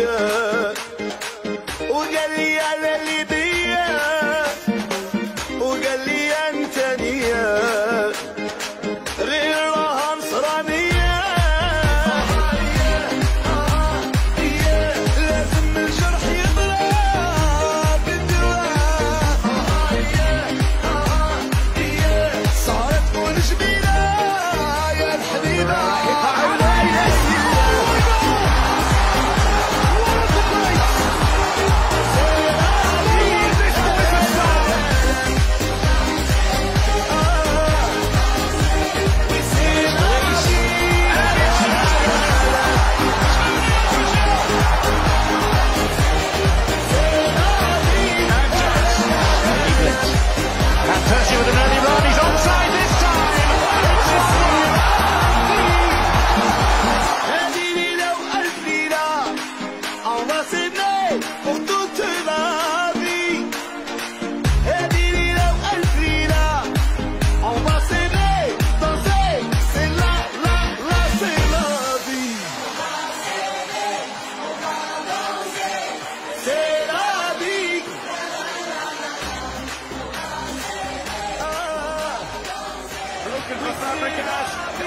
yeah. African